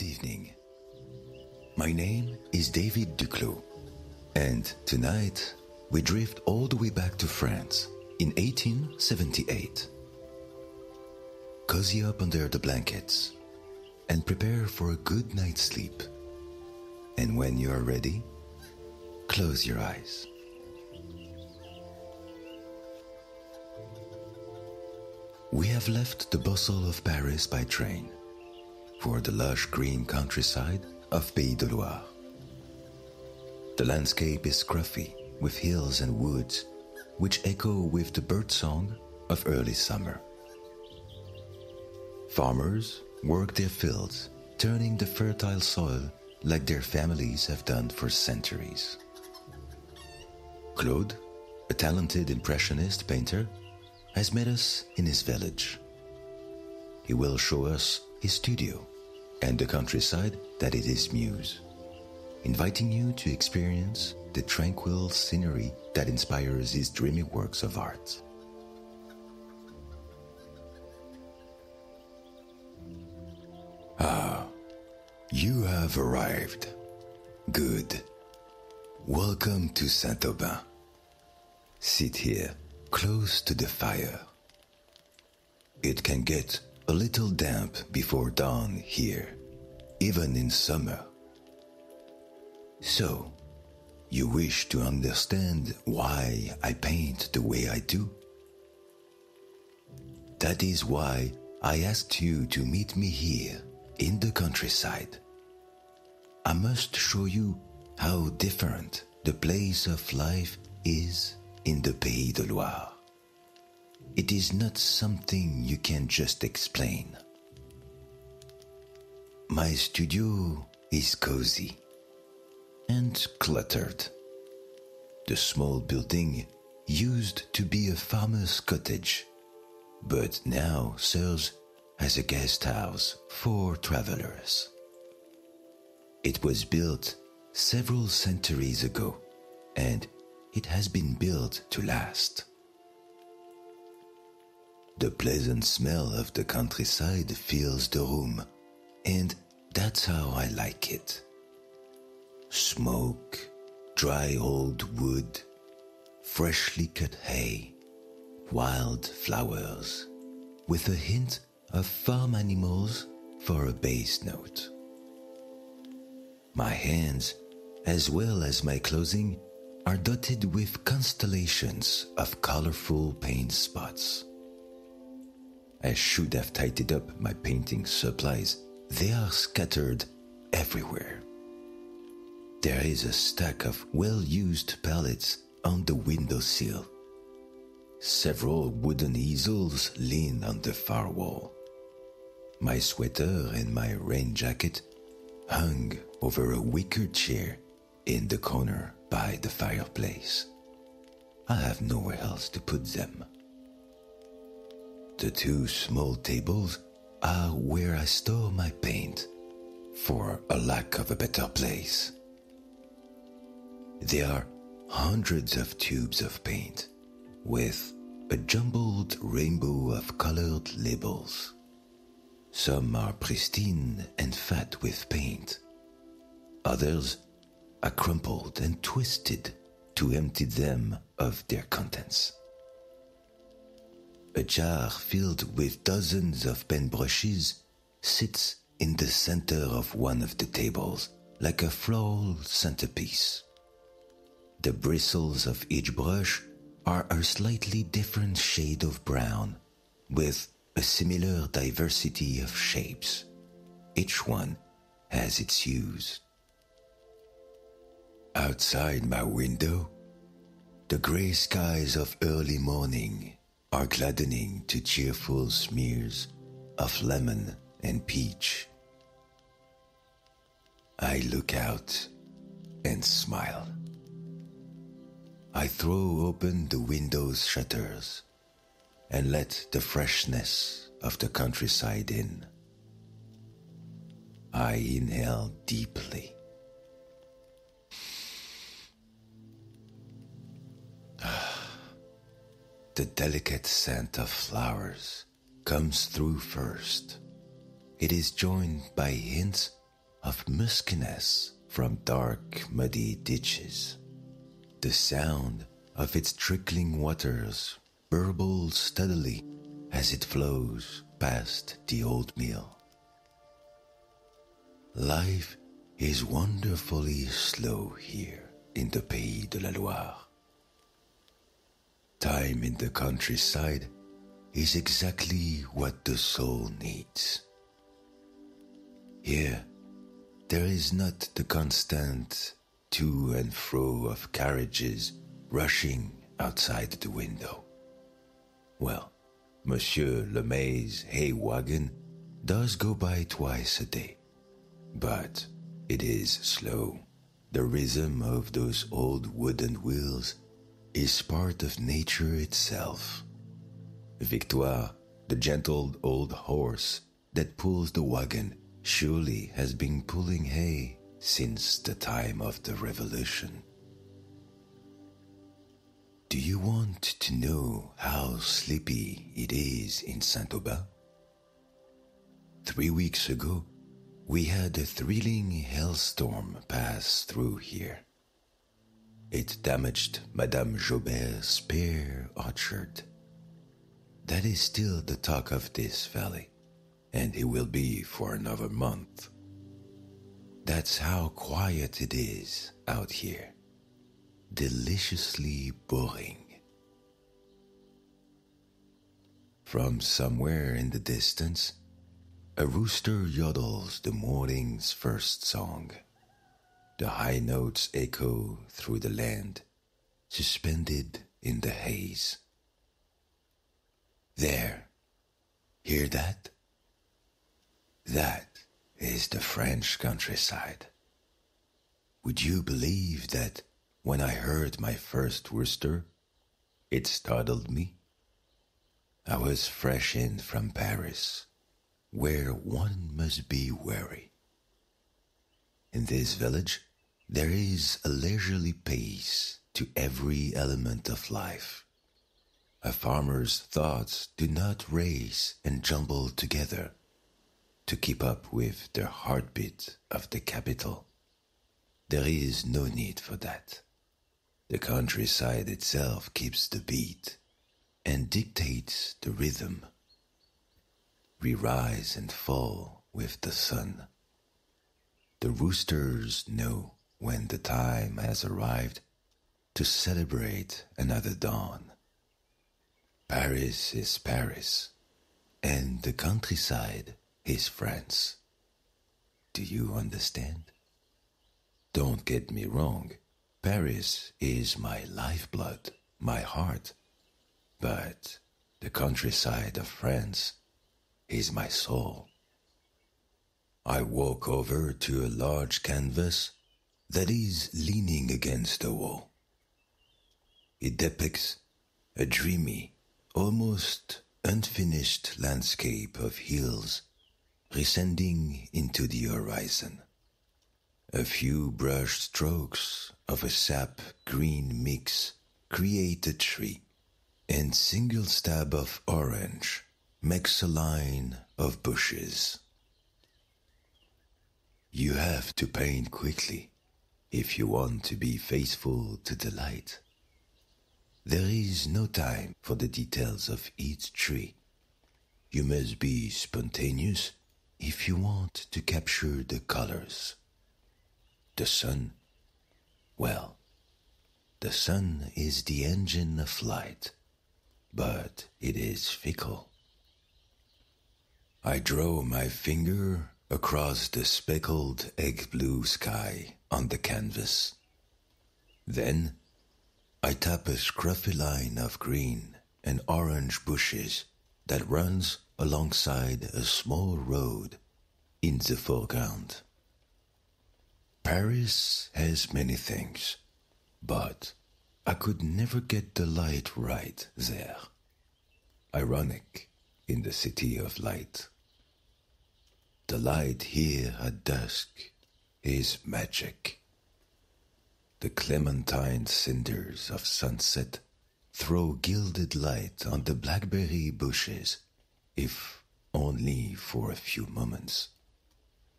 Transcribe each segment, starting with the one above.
Good evening. My name is David Duclos, and tonight we drift all the way back to France in 1878. Cozy up under the blankets and prepare for a good night's sleep. And when you are ready, close your eyes. We have left the bustle of Paris by train for the lush green countryside of Pays de Loire. The landscape is scruffy with hills and woods which echo with the birdsong of early summer. Farmers work their fields, turning the fertile soil like their families have done for centuries. Claude, a talented impressionist painter, has met us in his village. He will show us his studio and the countryside that is his muse, inviting you to experience the tranquil scenery that inspires his dreamy works of art. Ah, you have arrived. Good. Welcome to Saint Aubin. Sit here, close to the fire. It can get a little damp before dawn here, even in summer. So, you wish to understand why I paint the way I do? That is why I asked you to meet me here in the countryside. I must show you how different the place of life is in the Pays de Loire. It is not something you can just explain. My studio is cozy and cluttered. The small building used to be a farmer's cottage, but now serves as a guest house for travelers. It was built several centuries ago and it has been built to last. The pleasant smell of the countryside fills the room, and that's how I like it. Smoke, dry old wood, freshly cut hay, wild flowers, with a hint of farm animals for a bass note. My hands, as well as my clothing, are dotted with constellations of colorful paint spots. I should have tidied up my painting supplies. They are scattered everywhere. There is a stack of well used pallets on the windowsill. Several wooden easels lean on the far wall. My sweater and my rain jacket hung over a wicker chair in the corner by the fireplace. I have nowhere else to put them. The two small tables are where I store my paint, for a lack of a better place. There are hundreds of tubes of paint with a jumbled rainbow of colored labels. Some are pristine and fat with paint. Others are crumpled and twisted to empty them of their contents. A jar filled with dozens of paintbrushes sits in the center of one of the tables like a floral centerpiece. The bristles of each brush are a slightly different shade of brown with a similar diversity of shapes. Each one has its use. Outside my window, the gray skies of early morning are gladdening to cheerful smears of lemon and peach. I look out and smile. I throw open the window's shutters and let the freshness of the countryside in. I inhale deeply. The delicate scent of flowers comes through first. It is joined by hints of muskiness from dark, muddy ditches. The sound of its trickling waters burbles steadily as it flows past the old mill. Life is wonderfully slow here in the Pays de la Loire. Time in the countryside is exactly what the soul needs. Here, there is not the constant to and fro of carriages rushing outside the window. Well, Monsieur Le May's hay wagon does go by twice a day, but it is slow. The rhythm of those old wooden wheels is part of nature itself. Victoire, the gentle old horse that pulls the wagon, surely has been pulling hay since the time of the revolution. Do you want to know how sleepy it is in Saint Aubin? Three weeks ago, we had a thrilling hailstorm pass through here. It damaged Madame Joubert's pear orchard. That is still the talk of this valley, and it will be for another month. That's how quiet it is out here. Deliciously boring. From somewhere in the distance, a rooster yodels the morning's first song. The high notes echo through the land, suspended in the haze. There, hear that? That is the French countryside. Would you believe that when I heard my first rooster, it startled me? I was fresh in from Paris, where one must be wary. In this village, there is a leisurely pace to every element of life. A farmer's thoughts do not race and jumble together to keep up with the heartbeat of the capital. There is no need for that. The countryside itself keeps the beat and dictates the rhythm. We rise and fall with the sun. The roosters know when the time has arrived to celebrate another dawn. Paris is Paris, and the countryside is France. Do you understand? Don't get me wrong. Paris is my lifeblood, my heart. But the countryside of France is my soul. I walk over to a large canvas that is leaning against the wall. It depicts a dreamy, almost unfinished landscape of hills descending into the horizon. A few brush strokes of a sap green mix create a tree, and single stab of orange makes a line of bushes. You have to paint quickly if you want to be faithful to the light. There is no time for the details of each tree. You must be spontaneous if you want to capture the colors. The sun, well, the sun is the engine of light, but it is fickle. I draw my finger across the speckled egg blue sky on the canvas. Then I tap a scruffy line of green and orange bushes that runs alongside a small road in the foreground. Paris has many things, but I could never get the light right there. Ironic in the city of light. The light here at dusk is magic. The clementine cinders of sunset throw gilded light on the blackberry bushes if only for a few moments.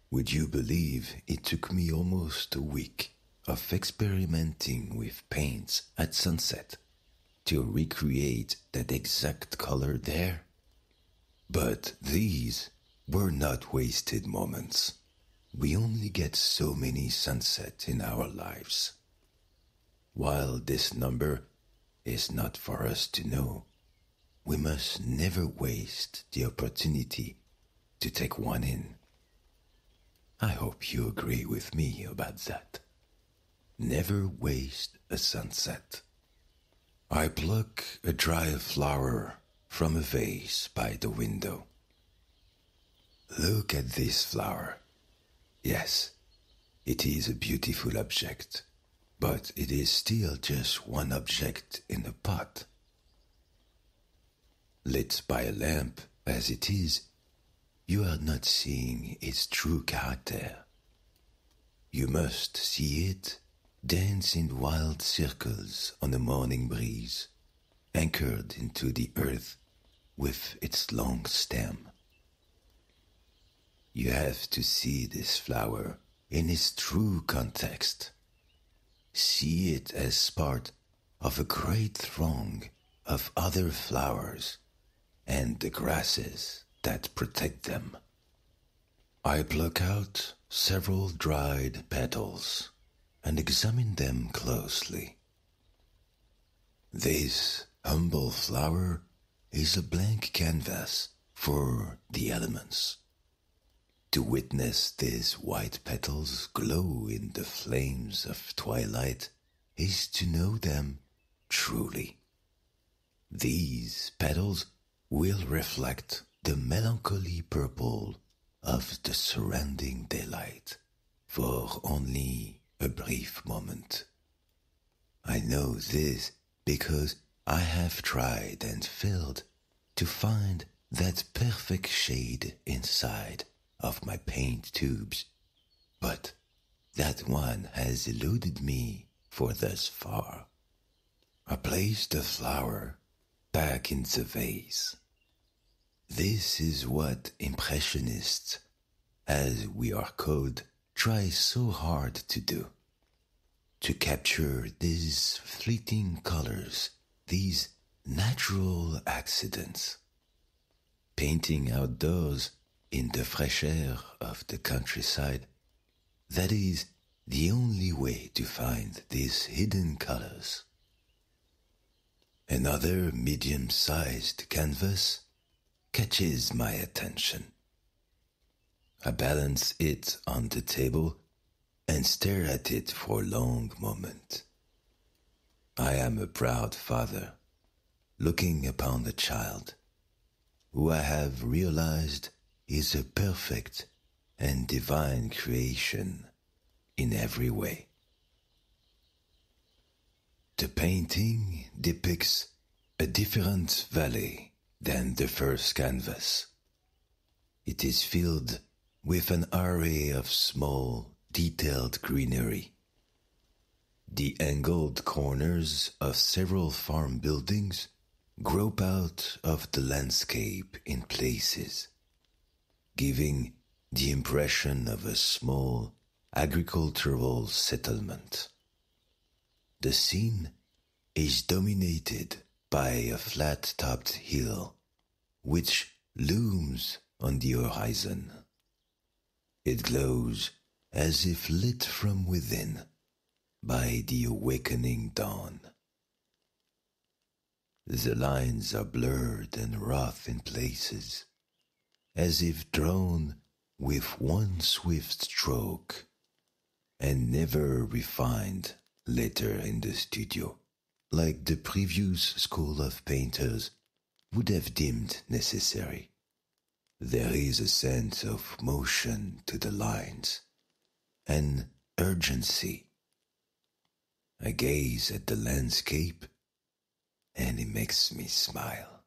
Would you believe it took me almost a week of experimenting with paints at sunset to recreate that exact color there? But these were not wasted moments. We only get so many sunsets in our lives. While this number is not for us to know, we must never waste the opportunity to take one in. I hope you agree with me about that. Never waste a sunset. I pluck a dry flower from a vase by the window. Look at this flower. Yes, it is a beautiful object, but it is still just one object in a pot. Lit by a lamp as it is, you are not seeing its true character. You must see it dance in wild circles on the morning breeze, anchored into the earth with its long stem. You have to see this flower in its true context. See it as part of a great throng of other flowers and the grasses that protect them. I pluck out several dried petals and examine them closely. This humble flower is a blank canvas for the elements. To witness these white petals glow in the flames of twilight is to know them truly. These petals will reflect the melancholy purple of the surrounding daylight for only a brief moment. I know this because I have tried and failed to find that perfect shade inside of my paint tubes, but that one has eluded me for thus far. I place the flower back in the vase. This is what Impressionists, as we are called, try so hard to do. To capture these fleeting colors, these natural accidents. Painting outdoors in the fresh air of the countryside, that is the only way to find these hidden colors. Another medium sized canvas catches my attention. I balance it on the table and stare at it for a long moment. I am a proud father, looking upon the child, who I have realized is a perfect and divine creation in every way. The painting depicts a different valley than the first canvas. It is filled with an array of small, detailed greenery. The angled corners of several farm buildings grope out of the landscape in places, giving the impression of a small agricultural settlement. The scene is dominated by a flat topped hill which looms on the horizon. It glows as if lit from within by the awakening dawn. The lines are blurred and rough in places, as if drawn with one swift stroke and never refined later in the studio, like the previous school of painters would have deemed necessary. There is a sense of motion to the lines, an urgency. I gaze at the landscape and it makes me smile.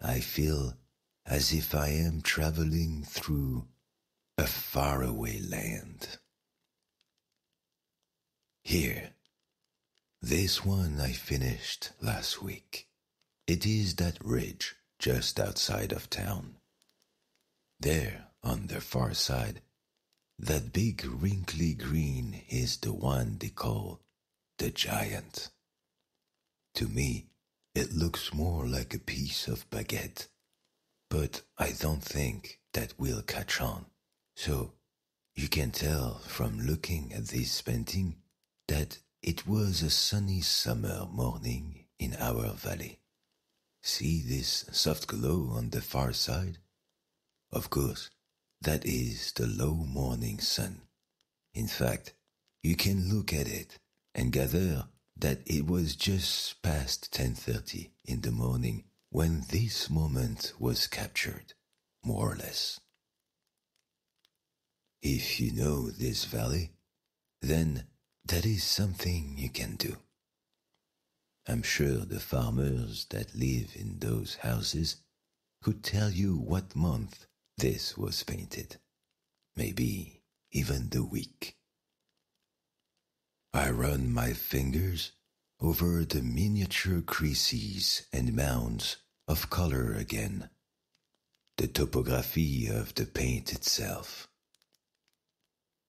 I feel as if I am traveling through a faraway land. Here, this one I finished last week. It is that ridge just outside of town. There, on the far side, that big wrinkly green is the one they call the giant. To me, it looks more like a piece of baguette, but I don't think that will catch on. So you can tell from looking at this painting that it was a sunny summer morning in our valley. See this soft glow on the far side? Of course, that is the low morning sun. In fact, you can look at it and gather that it was just past 10:30 in the morning when this moment was captured, more or less. If you know this valley, then that is something you can do. I'm sure the farmers that live in those houses could tell you what month this was painted, maybe even the week. I run my fingers over the miniature creases and mounds of color again, the topography of the paint itself.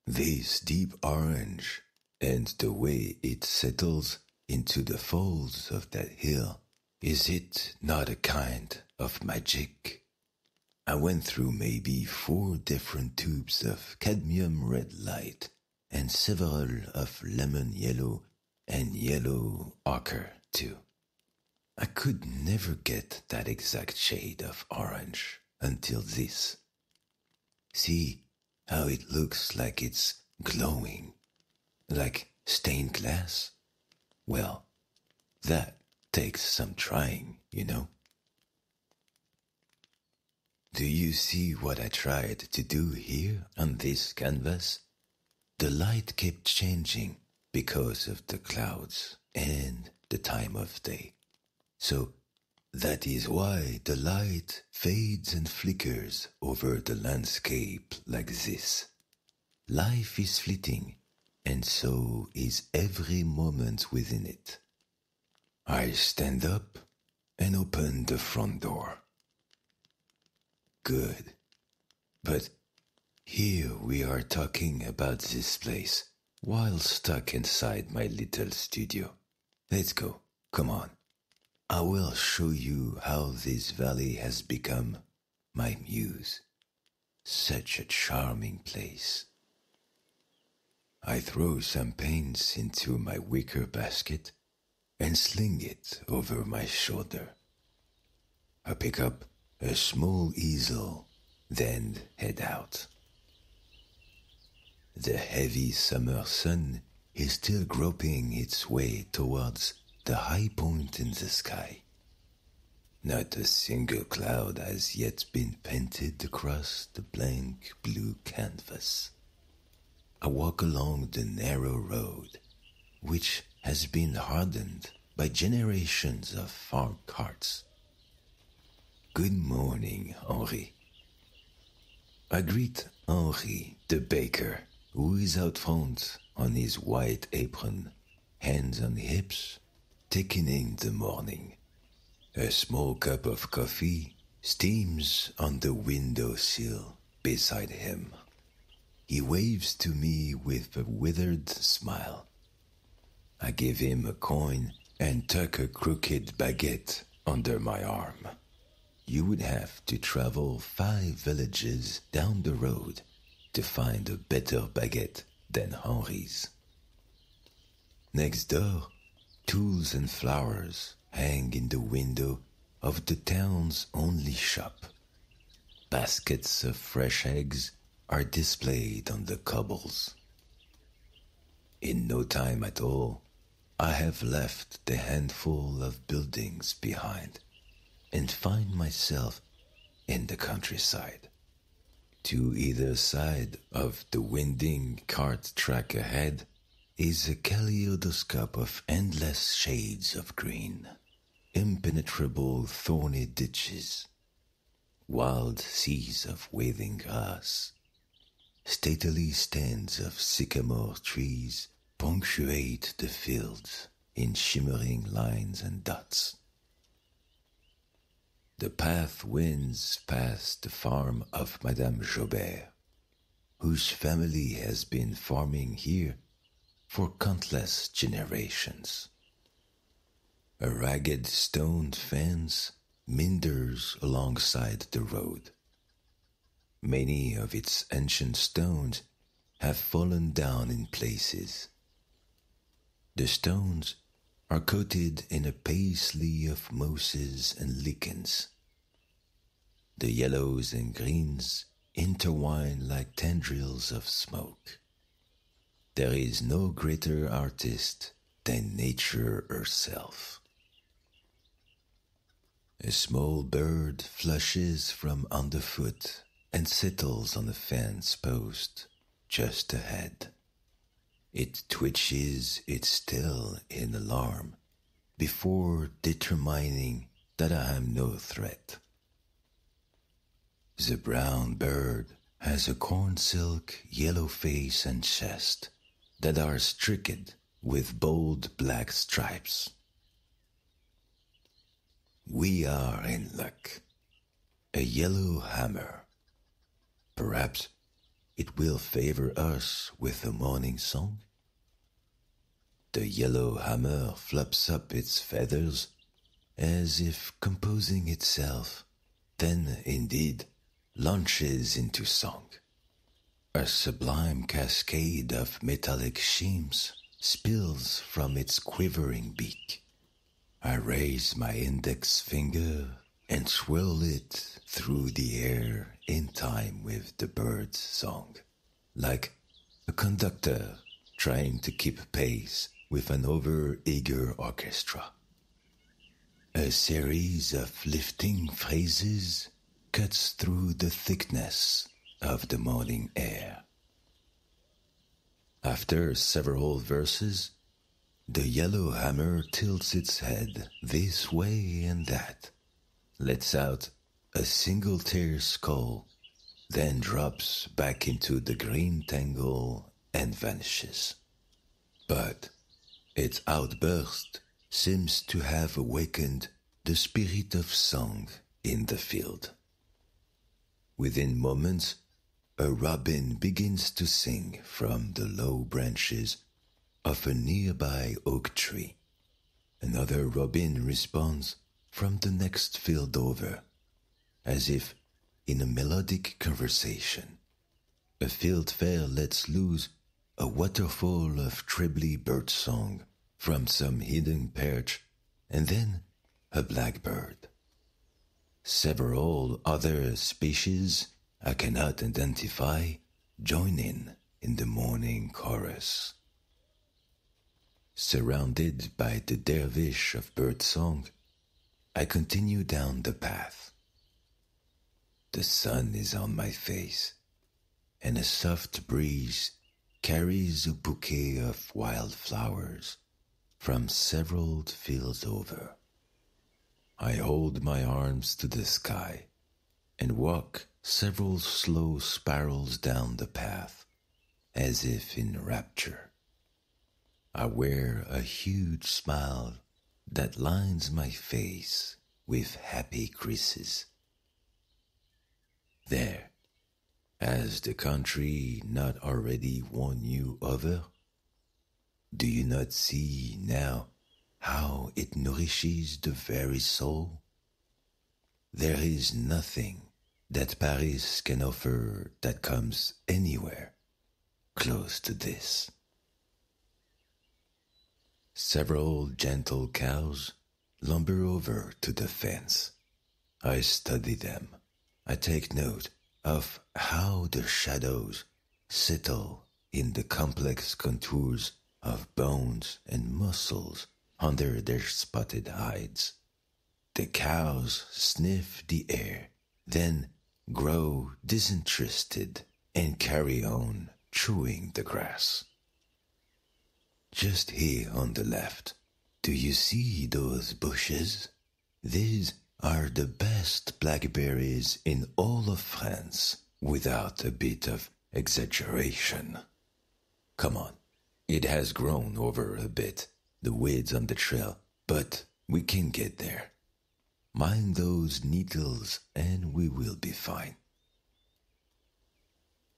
This deep orange and the way it settles into the folds of that hill, is it not a kind of magic? I went through maybe four different tubes of cadmium red light and several of lemon yellow and yellow ochre too. I could never get that exact shade of orange until this. See how it looks like it's glowing, like stained glass? Well, that takes some trying, you know. Do you see what I tried to do here on this canvas? The light kept changing because of the clouds and the time of day. So that is why the light fades and flickers over the landscape like this. Life is fleeting and so is every moment within it. I stand up and open the front door. Good. But here we are talking about this place while stuck inside my little studio. Let's go. Come on. I will show you how this valley has become my muse. Such a charming place. I throw some paints into my wicker basket and sling it over my shoulder. I pick up a small easel, then head out. The heavy summer sun is still groping its way towards the high point in the sky. Not a single cloud has yet been painted across the blank blue canvas. I walk along the narrow road, which has been hardened by generations of farm carts. Good morning, Henri. I greet Henri, the baker, who is out front on his white apron, hands on hips, taking in the morning. A small cup of coffee steams on the window sill beside him. He waves to me with a withered smile. I give him a coin and tuck a crooked baguette under my arm. You would have to travel five villages down the road to find a better baguette than Henri's. Next door, tools and flowers hang in the window of the town's only shop. Baskets of fresh eggs are displayed on the cobbles. In no time at all, I have left the handful of buildings behind and find myself in the countryside. To either side of the winding cart track ahead is a kaleidoscope of endless shades of green, impenetrable thorny ditches, wild seas of waving grass, stately stands of sycamore trees punctuate the fields in shimmering lines and dots. The path winds past the farm of Madame Joubert, whose family has been farming here for countless generations. A ragged stone fence minders alongside the road. Many of its ancient stones have fallen down in places. The stones are coated in a paisley of mosses and lichens. The yellows and greens intertwine like tendrils of smoke. There is no greater artist than nature herself. A small bird flushes from underfoot and settles on a fence post just ahead. It twitches its tail in alarm before determining that I am no threat. The brown bird has a corn silk yellow face and chest that are streaked with bold black stripes. We are in luck. A yellow hammer. Perhaps it will favor us with a morning song? The yellow hammer flaps up its feathers as if composing itself, then indeed launches into song. A sublime cascade of metallic sheams spills from its quivering beak. I raise my index finger and swirl it through the air in time with the bird's song, like a conductor trying to keep pace with an over-eager orchestra. A series of lifting phrases cuts through the thickness of the morning air. After several verses, the yellow hammer tilts its head this way and that, lets out a single tear skull, then drops back into the green tangle and vanishes. But its outburst seems to have awakened the spirit of song in the field. Within moments, a robin begins to sing from the low branches of a nearby oak tree. Another robin responds from the next field over as if in a melodic conversation. A fieldfare lets loose a waterfall of trebly bird song from some hidden perch, and then a blackbird. Several other species I cannot identify join in in the morning chorus. Surrounded by the dervish of birdsong, I continue down the path. The sun is on my face, and a soft breeze carries a bouquet of wild flowers from several fields over. I hold my arms to the sky and walk several slow spirals down the path as if in rapture. I wear a huge smile that lines my face with happy creases. There, has the country not already won you over? Do you not see now how it nourishes the very soul? There is nothing that Paris can offer that comes anywhere close to this. Several gentle cows lumber over to the fence. I study them I take note of how the shadows settle in the complex contours of bones and muscles under their spotted hides. The cows sniff the air, then grow disinterested and carry on chewing the grass. Just here on the left, do you see those bushes? These are the best blackberries in all of France without a bit of exaggeration. Come on, it has grown over a bit, the weeds on the trail, but we can get there. Mind those needles and we will be fine.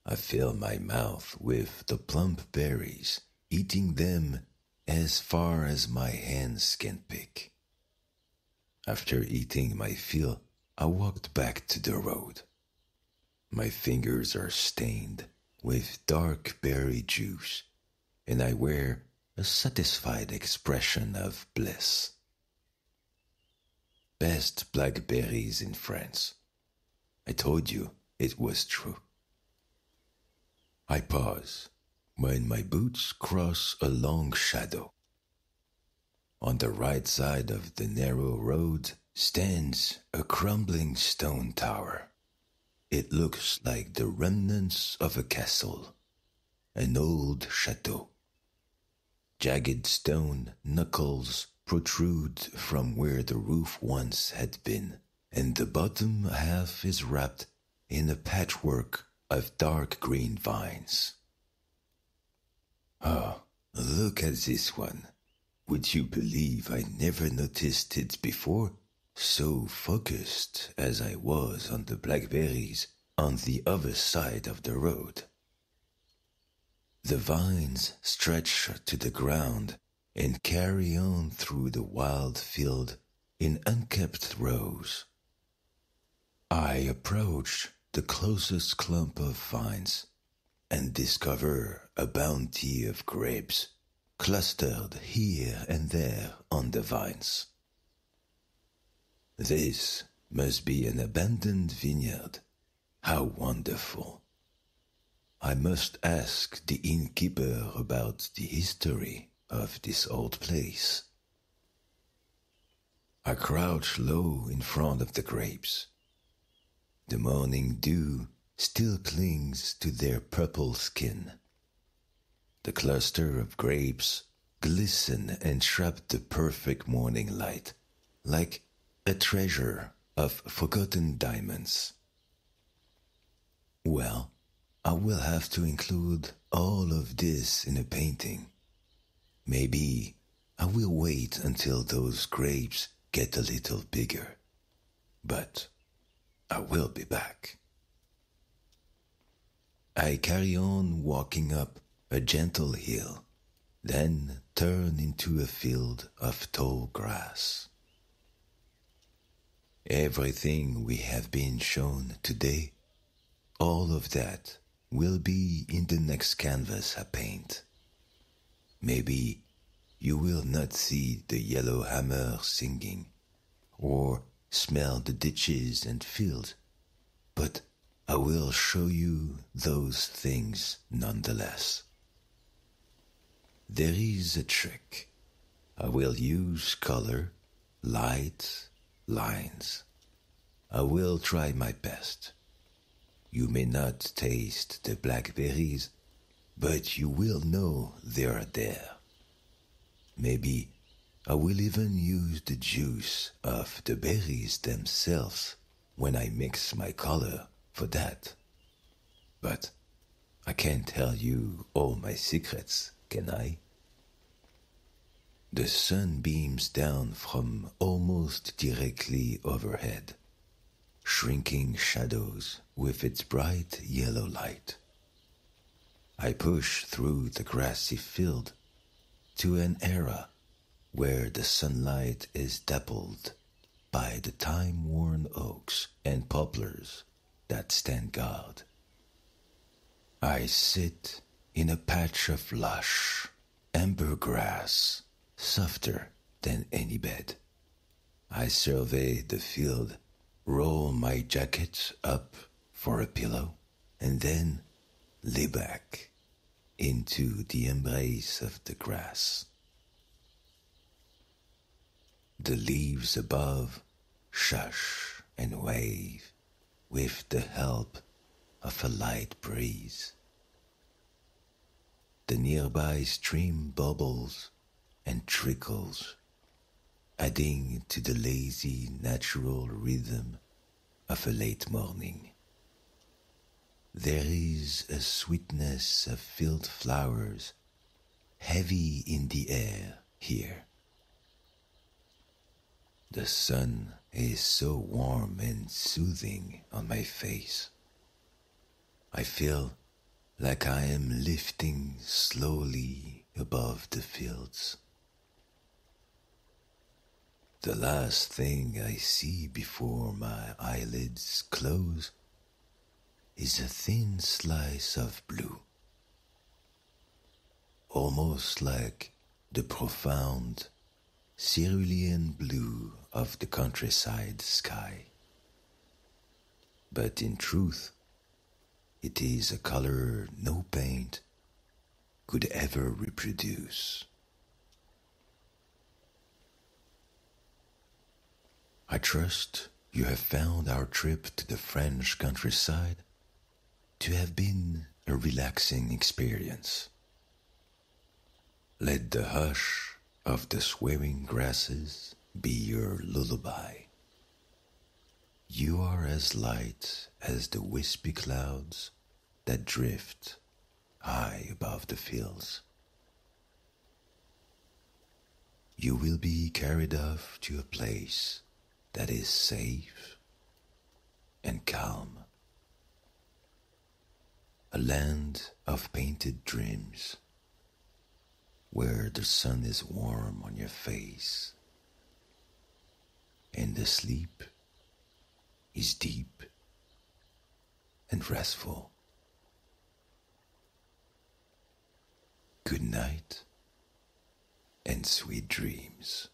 I fill my mouth with the plump berries, eating them as far as my hands can pick. After eating my fill, I walked back to the road. My fingers are stained with dark berry juice, and I wear a satisfied expression of bliss. Best blackberries in France. I told you it was true. I pause when my boots cross a long shadow. On the right side of the narrow road stands a crumbling stone tower. It looks like the remnants of a castle, an old chateau. Jagged stone knuckles protrude from where the roof once had been, and the bottom half is wrapped in a patchwork of dark green vines. Oh, look at this one. Would you believe I never noticed it before? So focused as I was on the blackberries on the other side of the road. The vines stretch to the ground and carry on through the wild field in unkept rows. I approach the closest clump of vines and discover a bounty of grapes clustered here and there on the vines. This must be an abandoned vineyard. How wonderful! I must ask the innkeeper about the history of this old place. I crouch low in front of the grapes. The morning dew still clings to their purple skin. The cluster of grapes glisten and trap the perfect morning light, like a treasure of forgotten diamonds. Well, I will have to include all of this in a painting. Maybe I will wait until those grapes get a little bigger. But I will be back. I carry on walking up a gentle hill, then turn into a field of tall grass. Everything we have been shown today, all of that will be in the next canvas I paint. Maybe you will not see the yellow hammer singing, or smell the ditches and fields, but I will show you those things nonetheless. There is a trick. I will use color, light, lines. I will try my best. You may not taste the blackberries, but you will know they are there. Maybe I will even use the juice of the berries themselves when I mix my color for that. But I can't tell you all my secrets, can I? The sun beams down from almost directly overhead, shrinking shadows with its bright yellow light. I push through the grassy field to an era where the sunlight is dappled by the time worn oaks and poplars that stand guard. I sit in a patch of lush amber grass, softer than any bed. I survey the field, roll my jacket up for a pillow, and then lay back into the embrace of the grass. The leaves above shush and wave with the help of a light breeze. The nearby stream bubbles and trickles, adding to the lazy natural rhythm of a late morning. There is a sweetness of field flowers heavy in the air here. The sun is so warm and soothing on my face. I feel like I am lifting slowly above the fields. The last thing I see before my eyelids close is a thin slice of blue, almost like the profound cerulean blue of the countryside sky. But in truth, it is a color no paint could ever reproduce. I trust you have found our trip to the French countryside to have been a relaxing experience. Let the hush of the swaying grasses be your lullaby. You are as light as the wispy clouds that drift high above the fields. You will be carried off to a place that is safe and calm. A land of painted dreams where the sun is warm on your face and the sleep is deep and restful. Good night and sweet dreams.